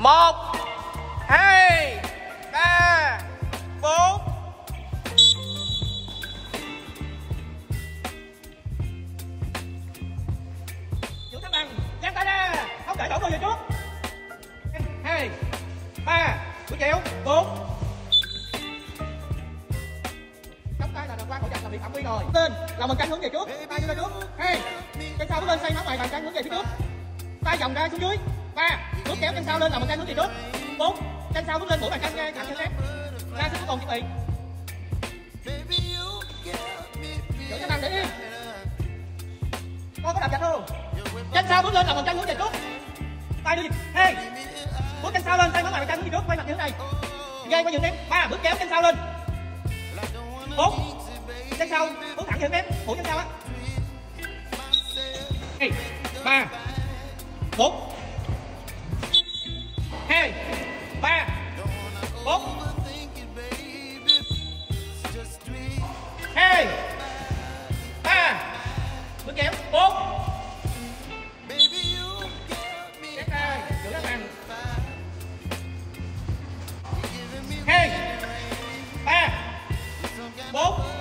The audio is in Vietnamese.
một, hai, ba, bốn. Giữ thăng bằng giang tay ra. Không để đổ người về trước. Hai, ba bước chéo bốn. Chống tay là đợt qua khỏi dạch là bị phạm vi rồi. Lên lòng bàn chân hướng về trước. Tay đưa ra trước hai chân sau bước lên xoay nó ngoài, bàn chân hướng về phía trước. Tay vòng ra xuống dưới ba bước kéo chân sau lên là một chân hướng về trước bốn chân sau bước lên mũi bàn chân ra chân thép ra sức cuối cùng chuẩn bị giữ cho bằng để yên con có đạp chặt không chân sau bước lên là một chân hướng về trước tay đi, hai bước chân sau lên tay nóng ngoài bàn chân hướng về trước quay mặt như thế này dây qua những em ba bước kéo chân sau lên bốn chân sau bước thẳng về em mũi chân sau á hai ba bốn kéo bốn. Kéo tay giữ hai ba. Bốn.